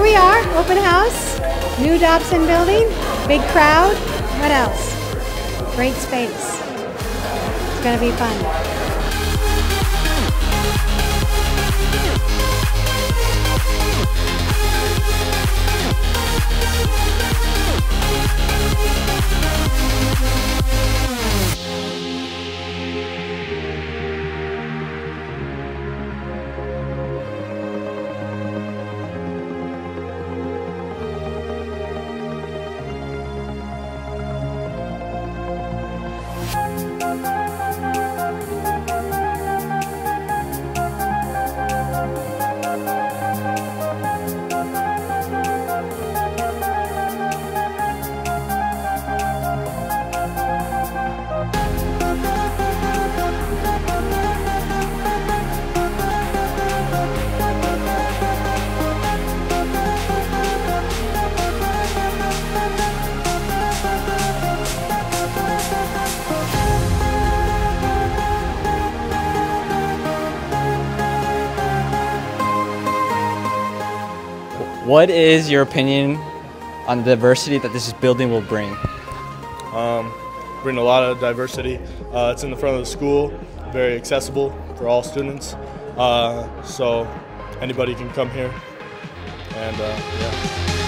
Here we are, open house, new Dobson building, big crowd. What else? Great space. It's going to be fun. What is your opinion on the diversity that this building will bring? Um, bring a lot of diversity. Uh, it's in the front of the school, very accessible for all students. Uh, so anybody can come here, and uh, yeah.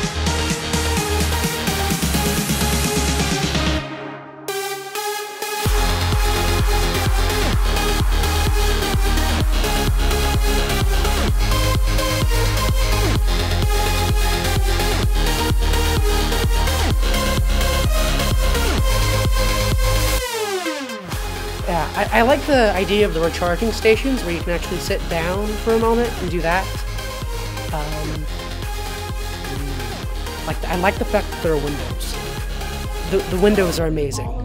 I, I, like the idea of the recharging stations where you can actually sit down for a moment and do that. Um, like I like the fact that there are windows. The, the windows are amazing.